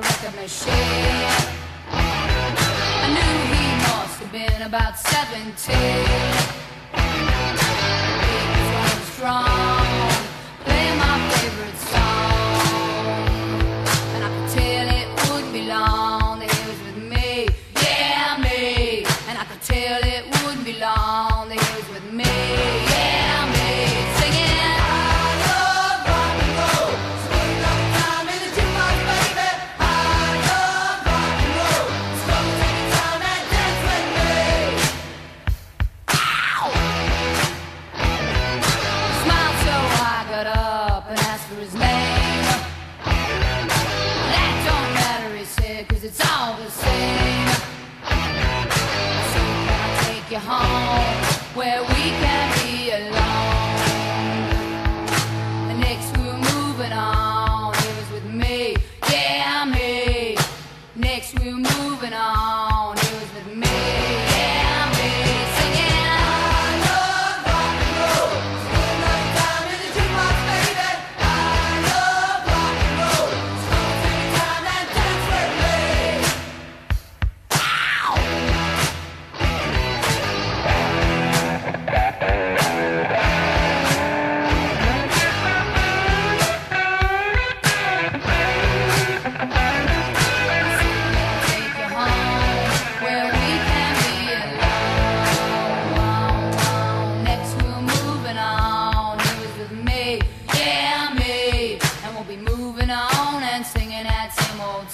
the record machine. I knew he must have been about 17. Big drum strong, playing my favorite song. And I could tell it wouldn't be long that he was with me, yeah, me. And I could tell it wouldn't be long that he was with me. where we can.